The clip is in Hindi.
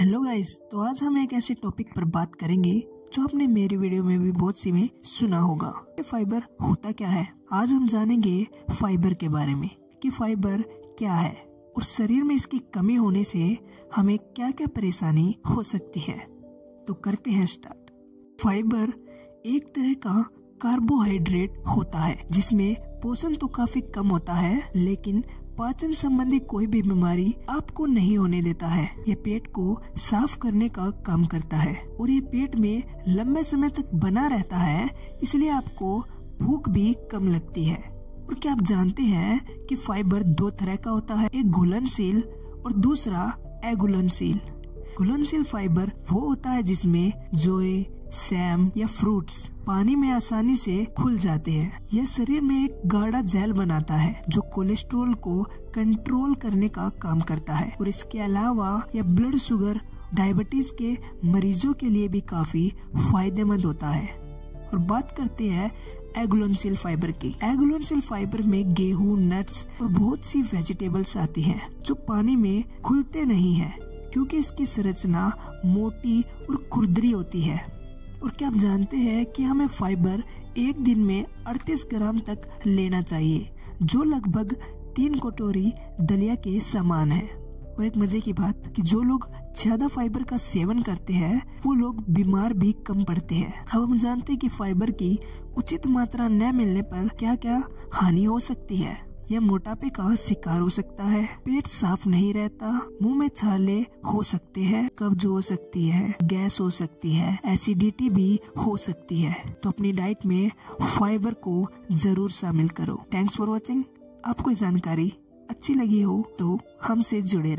हेलो गाइस तो आज हम एक ऐसे टॉपिक पर बात करेंगे, जो आपने मेरी वीडियो में भी बहुत सी में सुना होगा। फाइबर होता क्या है? आज हम जानेंगे फाइबर के बारे में, कि फाइबर क्या है, और शरीर में इसकी कमी होने से हमें क्या क्या परेशानी हो सकती है। तो करते हैं स्टार्ट फाइबर एक तरह का कार्बोहाइड्रेट होता है, जिसमें पोषण तो काफ़ी कम होता है, लेकिन पाचन संबंधी कोई भी बीमारी आपको नहीं होने देता है। ये पेट को साफ़ करने का काम करता है और ये पेट में लंबे समय तक बना रहता है, इसलिए आपको भूख भी कम लगती है। और क्या आप जानते हैं कि फाइबर दो तरह का होता है, एक घुलनशील और दूसरा एगुलनशील। घुलनशील फाइबर वो होता है जिसमें जोए सैम या फ्रूट्स पानी में आसानी से खुल जाते हैं। यह शरीर में एक गाढ़ा जेल बनाता है, जो कोलेस्ट्रोल को कंट्रोल करने का काम करता है। और इसके अलावा यह ब्लड शुगर, डायबिटीज़ के मरीजों के लिए भी काफ़ी फ़ायदेमंद होता है। और बात करते हैं एगुलनसिल फाइबर की। एगुलनसिल फाइबर में गेहूँ नट्स और बहुत सी वेजिटेबल्स आती हैं, जो पानी में खुलते नहीं हैं, क्योंकि इसकी संरचना मोटी और खुरदरी होती है। और क्या आप जानते हैं कि हमें फाइबर एक दिन में 38 ग्राम तक लेना चाहिए, जो लगभग तीन कटोरी दलिया के समान है। और एक मज़े की बात कि जो लोग ज़्यादा फाइबर का सेवन करते हैं, वो लोग बीमार भी कम पड़ते हैं। अब हम जानते हैं कि फाइबर की उचित मात्रा न मिलने पर क्या क्या हानि हो सकती है। यह मोटापे का शिकार हो सकता है। पेट साफ़ नहीं रहता। मुँह में छाले हो सकते हैं, कब्ज हो सकती है, गैस हो सकती है, एसिडिटी भी हो सकती है। तो अपनी डाइट में फाइबर को ज़रूर शामिल करो। थैंक्स फॉर वॉचिंग आपको जानकारी अच्छी लगी हो तो हमसे जुड़े